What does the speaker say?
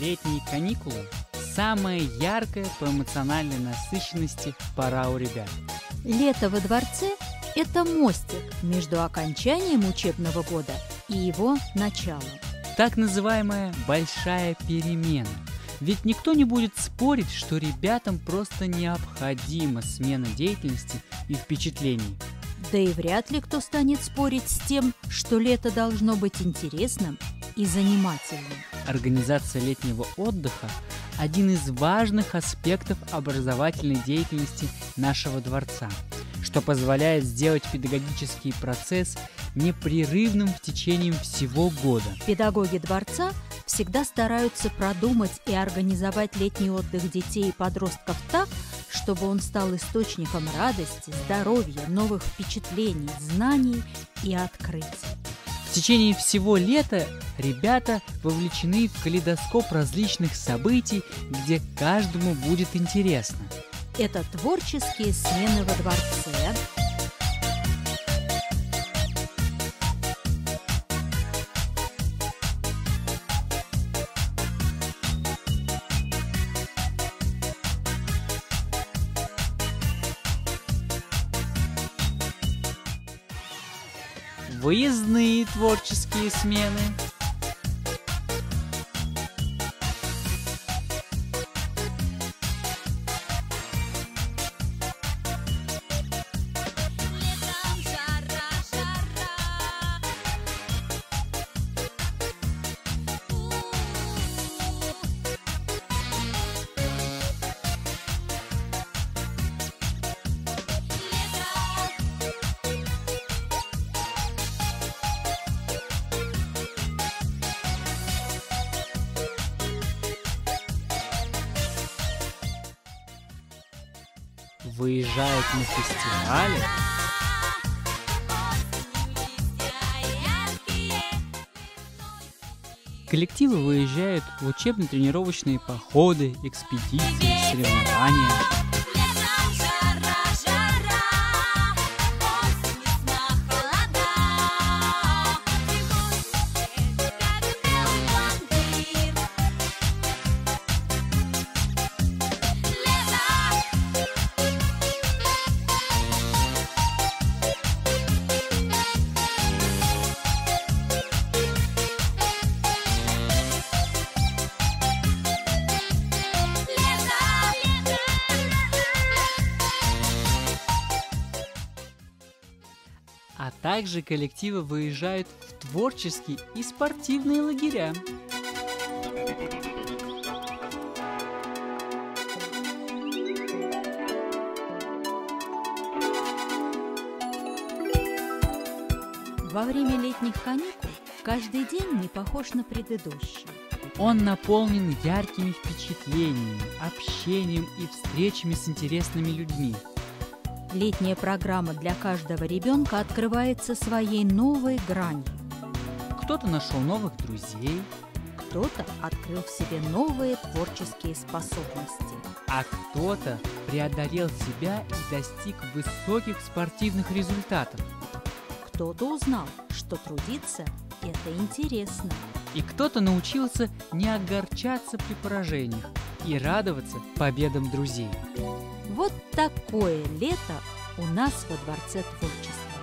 Летние каникулы – самая яркая по эмоциональной насыщенности пора у ребят. Лето во дворце – это мостик между окончанием учебного года и его началом. Так называемая «большая перемена». Ведь никто не будет спорить, что ребятам просто необходима смена деятельности и впечатлений. Да и вряд ли кто станет спорить с тем, что лето должно быть интересным и занимательным. Организация летнего отдыха – один из важных аспектов образовательной деятельности нашего дворца, что позволяет сделать педагогический процесс непрерывным в течение всего года. Педагоги дворца всегда стараются продумать и организовать летний отдых детей и подростков так, чтобы он стал источником радости, здоровья, новых впечатлений, знаний и открытий. Течение всего лета ребята вовлечены в калейдоскоп различных событий, где каждому будет интересно. Это творческие смены во дворце, выездные творческие смены. Выезжают на фестивале. Коллективы выезжают в учебно-тренировочные походы, экспедиции, соревнования. А также коллективы выезжают в творческие и спортивные лагеря. Во время летних каникул каждый день не похож на предыдущий. Он наполнен яркими впечатлениями, общением и встречами с интересными людьми. Летняя программа для каждого ребенка открывается своей новой гранью. Кто-то нашел новых друзей, Кто-то открыл в себе новые творческие способности. а кто-то преодолел себя и достиг высоких спортивных результатов. Кто-то узнал, что трудиться – это интересно. И кто-то научился не огорчаться при поражениях и радоваться победам друзей. Вот такое лето у нас во Дворце творчества.